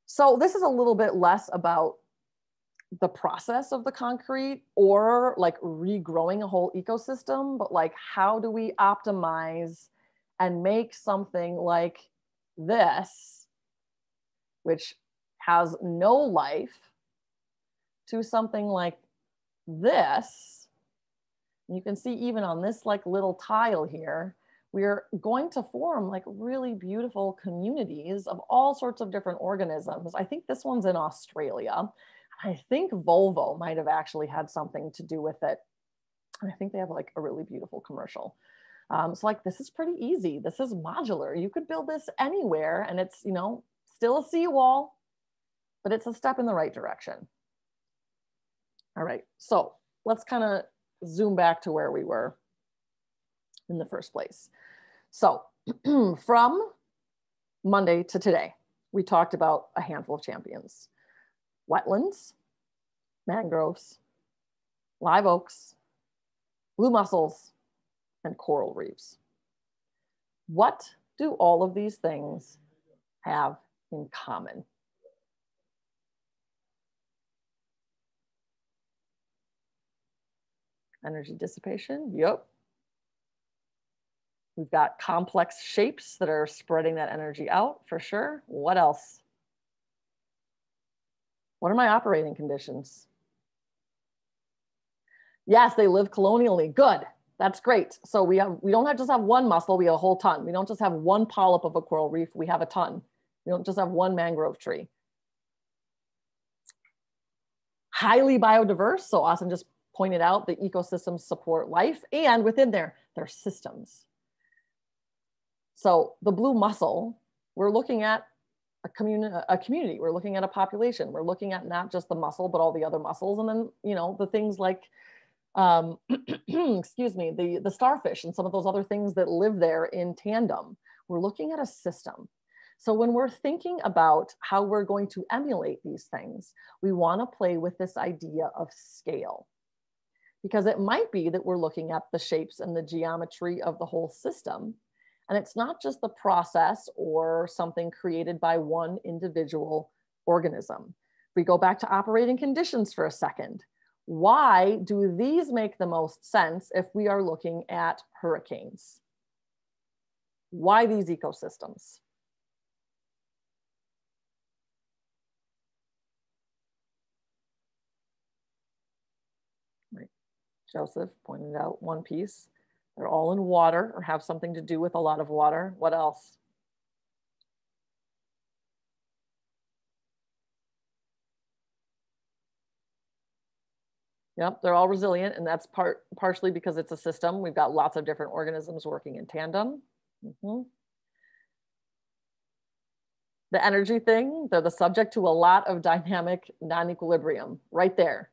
So this is a little bit less about the process of the concrete or like regrowing a whole ecosystem, but like how do we optimize and make something like this, which has no life, to something like this. You can see even on this like little tile here, we're going to form like really beautiful communities of all sorts of different organisms. I think this one's in Australia. I think Volvo might have actually had something to do with it. And I think they have like a really beautiful commercial. Um, so like, this is pretty easy. This is modular. You could build this anywhere and it's, you know, still a seawall, but it's a step in the right direction. All right, so let's kind of zoom back to where we were in the first place. So from Monday to today, we talked about a handful of champions wetlands, mangroves, live oaks, blue mussels, and coral reefs. What do all of these things have in common? Energy dissipation, yep. We've got complex shapes that are spreading that energy out for sure. What else? What are my operating conditions? Yes, they live colonially. Good. That's great. So we have we don't have just have one mussel, we have a whole ton. We don't just have one polyp of a coral reef, we have a ton. We don't just have one mangrove tree. Highly biodiverse. So Austin just pointed out the ecosystems support life and within there, there are systems. So the blue mussel, we're looking at a community a community. We're looking at a population. We're looking at not just the mussel, but all the other mussels. and then you know the things like um, excuse me the the starfish and some of those other things that live there in tandem. We're looking at a system. So when we're thinking about how we're going to emulate these things we want to play with this idea of scale. Because it might be that we're looking at the shapes and the geometry of the whole system and it's not just the process or something created by one individual organism. If we go back to operating conditions for a second, why do these make the most sense if we are looking at hurricanes? Why these ecosystems? Right. Joseph pointed out one piece. They're all in water or have something to do with a lot of water. What else? Yep, they're all resilient, and that's part partially because it's a system. We've got lots of different organisms working in tandem. Mm -hmm. The energy thing, they're the subject to a lot of dynamic non-equilibrium right there.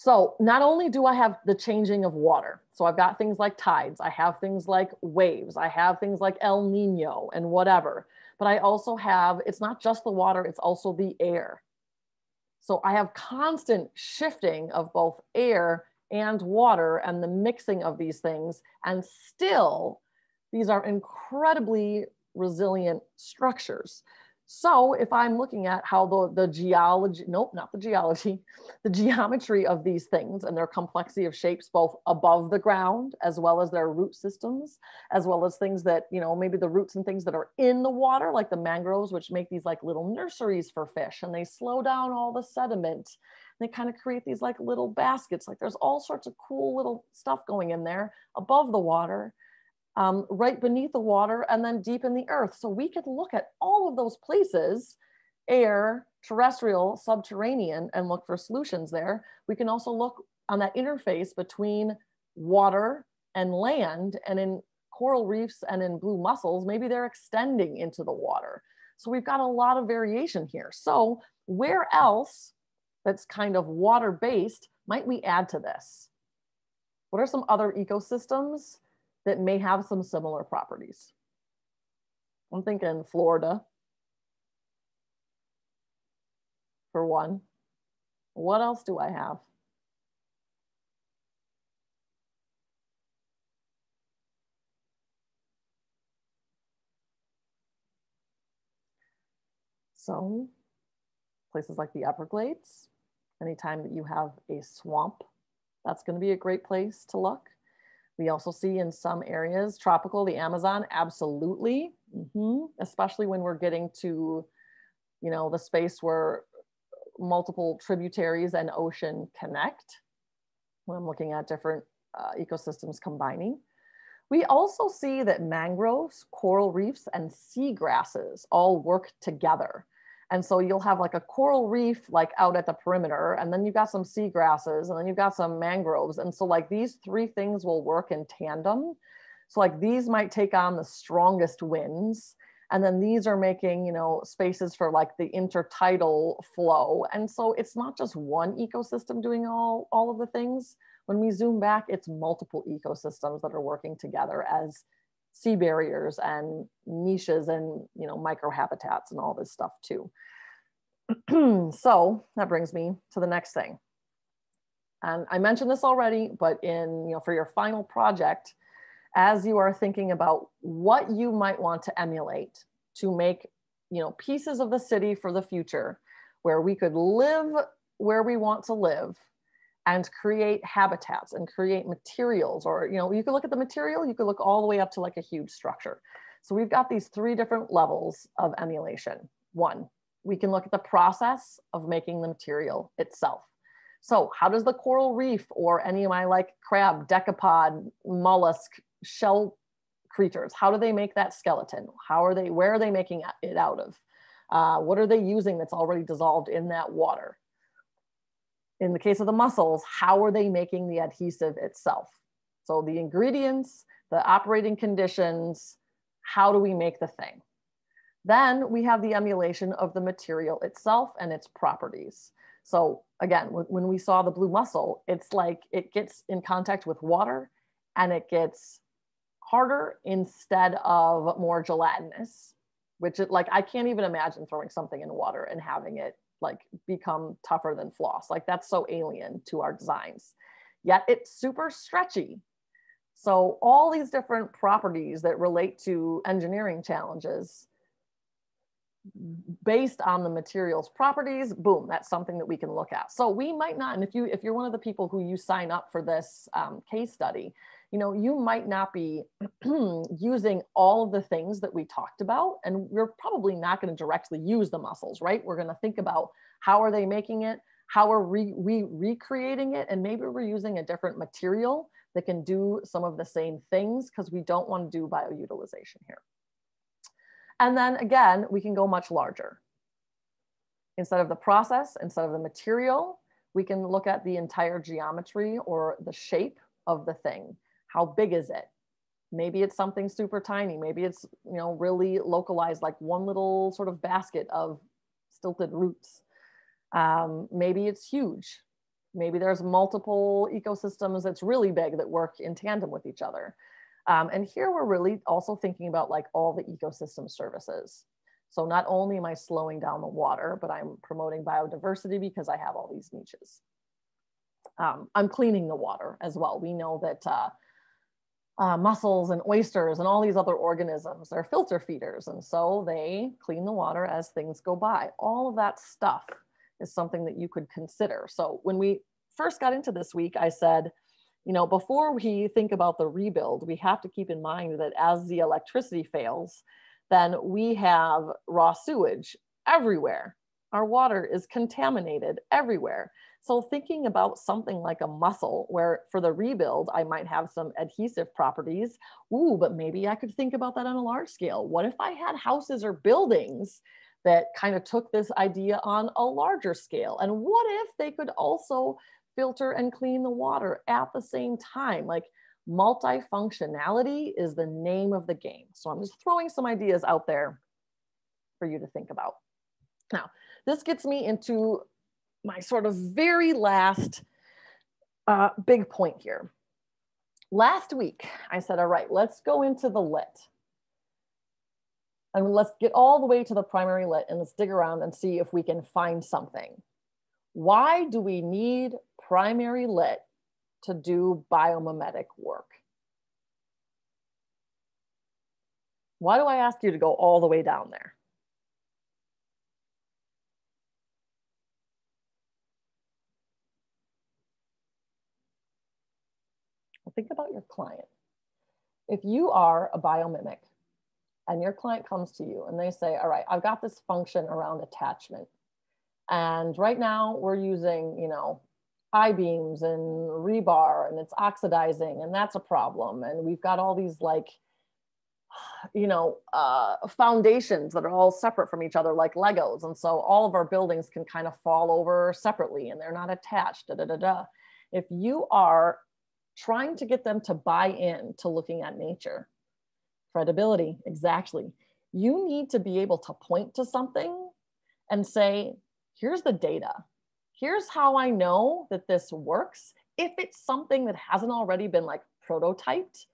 So not only do I have the changing of water, so I've got things like tides, I have things like waves, I have things like El Nino and whatever, but I also have, it's not just the water, it's also the air. So I have constant shifting of both air and water and the mixing of these things. And still, These are incredibly resilient structures. So if I'm looking at how the, the geology, nope, not the geology, the geometry of these things and their complexity of shapes, both above the ground, as well as their root systems, as well as things that, you know, maybe the roots and things that are in the water, like the mangroves, which make these like little nurseries for fish and they slow down all the sediment. They kind of create these like little baskets. Like there's all sorts of cool little stuff going in there above the water um, right beneath the water and then deep in the earth. So we could look at all of those places, air, terrestrial, subterranean, and look for solutions there. We can also look on that interface between water and land and in coral reefs and in blue mussels, maybe they're extending into the water. So we've got a lot of variation here. So where else that's kind of water based might we add to this? What are some other ecosystems that may have some similar properties. I'm thinking Florida for one. What else do I have? So places like the Everglades, anytime that you have a swamp, that's gonna be a great place to look. We also see in some areas, tropical, the Amazon, absolutely, mm-hmm. especially when we're getting to, you know, the space where multiple tributaries and ocean connect. When I'm looking at different uh, ecosystems combining. We also see that mangroves, coral reefs, and seagrasses all work together. And so you'll have like a coral reef like out at the perimeter, and then you've got some seagrasses, and then you've got some mangroves. And so like these three things will work in tandem. So like these might take on the strongest winds. And then these are making, you know, spaces for like the intertidal flow. And so it's not just one ecosystem doing all, all of the things. When we zoom back, it's multiple ecosystems that are working together as sea barriers and niches and you know microhabitats and all this stuff too. so that brings me to the next thing. And I mentioned this already, but in you know for your final project, as you are thinking about what you might want to emulate to make you know pieces of the city for the future where we could live where we want to live and create habitats and create materials or you know you could look at the material you could look all the way up to like a huge structure. So we've got these three different levels of emulation. One we can look at the process of making the material itself. So how does the coral reef or any of my like crab decapod mollusk shell creatures how do they make that skeleton? How are they where are they making it out of? Uh, what are they using that's already dissolved in that water in the case of the mussels, how are they making the adhesive itself? So the ingredients, the operating conditions, how do we make the thing? Then we have the emulation of the material itself and its properties. So again, when we saw the blue mussel, it's like it gets in contact with water and it gets harder instead of more gelatinous, which it, like I can't even imagine throwing something in water and having it like become tougher than floss. Like that's so alien to our designs. Yet it's super stretchy. So all these different properties that relate to engineering challenges based on the materials properties, boom, that's something that we can look at. So we might not, and if you if you're one of the people who you sign up for this um, case study, you know, you might not be using all of the things that we talked about, and we're probably not going to directly use the mussels, right? We're going to think about how are they making it, how are we, we recreating it, and maybe we're using a different material that can do some of the same things because we don't want to do bioutilization here. And then again, we can go much larger. Instead of the process, instead of the material, we can look at the entire geometry or the shape of the thing. How big is it? Maybe it's something super tiny. Maybe it's, you know, really localized, like one little sort of basket of stilted roots. Um, maybe it's huge. Maybe there's multiple ecosystems that's really big that work in tandem with each other. Um, and here we're really also thinking about like all the ecosystem services. So not only am I slowing down the water, but I'm promoting biodiversity because I have all these niches. Um, I'm cleaning the water as well. We know that uh, uh, mussels and oysters and all these other organisms. They're filter feeders. And so they clean the water as things go by. All of that stuff is something that you could consider. So when we first got into this week, I said, you know, before we think about the rebuild, we have to keep in mind that as the electricity fails, then we have raw sewage everywhere. Our water is contaminated everywhere. So thinking about something like a mussel where for the rebuild, I might have some adhesive properties. Ooh, but maybe I could think about that on a large scale. What if I had houses or buildings that kind of took this idea on a larger scale? And what if they could also filter and clean the water at the same time? Like multifunctionality is the name of the game. So I'm just throwing some ideas out there for you to think about. Now, this gets me into my sort of very last uh, big point here. Last week, I said, all right, let's go into the lit. And let's get all the way to the primary lit and let's dig around and see if we can find something. Why do we need primary lit to do biomimetic work? Why do I ask you to go all the way down there? Think about your client. If you are a biomimic and your client comes to you and they say, all right, I've got this function around attachment. And right now we're using, you know, I-beams and rebar and it's oxidizing and that's a problem. And we've got all these like, you know, uh, foundations that are all separate from each other like Legos. And so all of our buildings can kind of fall over separately and they're not attached, da, da, da, da. If you are trying to get them to buy in to looking at nature. Credibility, exactly. You need to be able to point to something and say, here's the data. Here's how I know that this works. If it's something that hasn't already been like prototyped,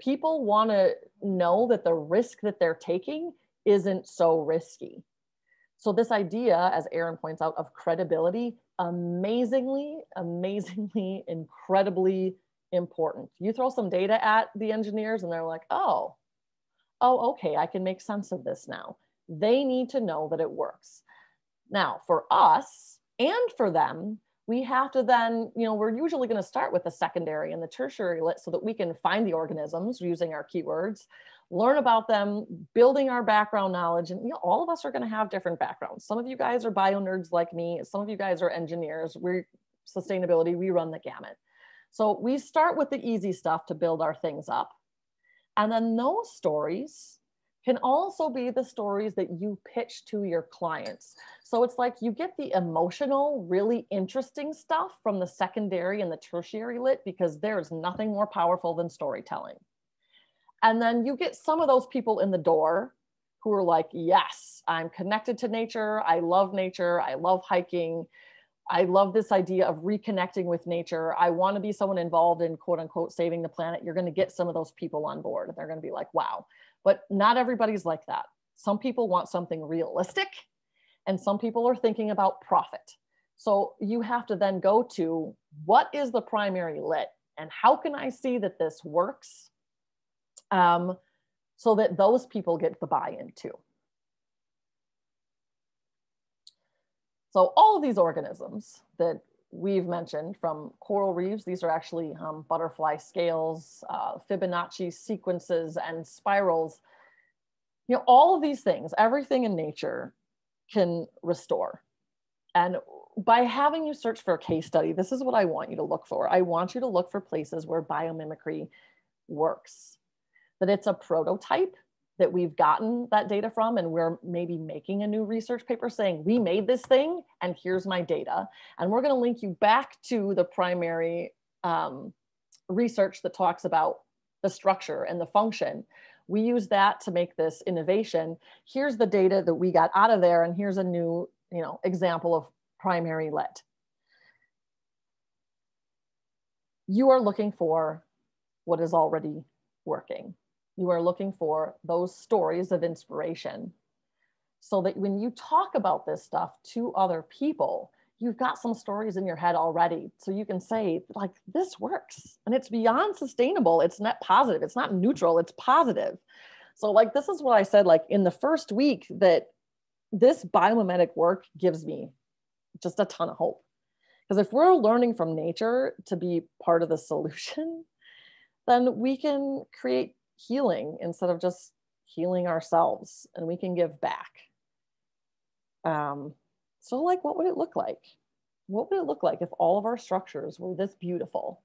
people want to know that the risk that they're taking isn't so risky. So, this idea, as Aaron points out, of credibility, amazingly, amazingly, incredibly important. You throw some data at the engineers and they're like, oh, oh, okay, I can make sense of this now. They need to know that it works. Now, for us and for them, we have to then, you know, we're usually going to start with the secondary and the tertiary lit so that we can find the organisms using our keywords, learn about them, building our background knowledge. And, you know, all of us are going to have different backgrounds. Some of you guys are bio nerds like me. Some of you guys are engineers. We're sustainability, we run the gamut. So we start with the easy stuff to build our things up. And then those stories can also be the stories that you pitch to your clients. So it's like you get the emotional, really interesting stuff from the secondary and the tertiary lit because there's nothing more powerful than storytelling. And then you get some of those people in the door who are like, yes, I'm connected to nature. I love nature. I love hiking. I love this idea of reconnecting with nature. I want to be someone involved in quote unquote saving the planet. You're going to get some of those people on board and they're going to be like, wow. But not everybody's like that. Some people want something realistic and some people are thinking about profit. So you have to then go to what is the primary lit and how can I see that this works um, so that those people get the buy in too. So all of these organisms that we've mentioned from coral reefs, these are actually um, butterfly scales, uh, Fibonacci sequences and spirals. You know, all of these things, everything in nature can restore. And by having you search for a case study, this is what I want you to look for. I want you to look for places where biomimicry works, that it's a prototype that we've gotten that data from and we're maybe making a new research paper saying we made this thing and here's my data. And we're going to link you back to the primary um, research that talks about the structure and the function. We use that to make this innovation. Here's the data that we got out of there and here's a new you know example of primary lit. You are looking for what is already working you are looking for those stories of inspiration so that when you talk about this stuff to other people, you've got some stories in your head already. So you can say, like, this works and it's beyond sustainable. It's net positive, it's not neutral, it's positive. So, like, this is what I said, like, in the first week that this biomimetic work gives me just a ton of hope. Because if we're learning from nature to be part of the solution, then we can create healing instead of just healing ourselves and we can give back. Um, so, like, what would it look like? What would it look like if all of our structures were this beautiful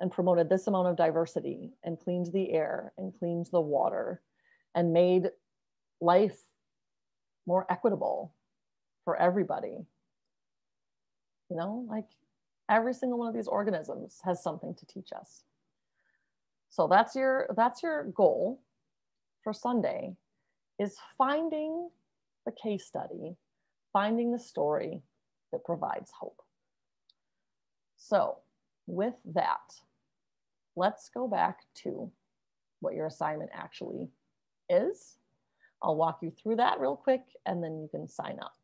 and promoted this amount of diversity and cleaned the air and cleaned the water and made life more equitable for everybody? You know, like every single one of these organisms has something to teach us. So that's your that's your goal for Sunday is finding the case study, finding the story that provides hope. So, with that, let's go back to what your assignment actually is. I'll walk you through that real quick and then you can sign up.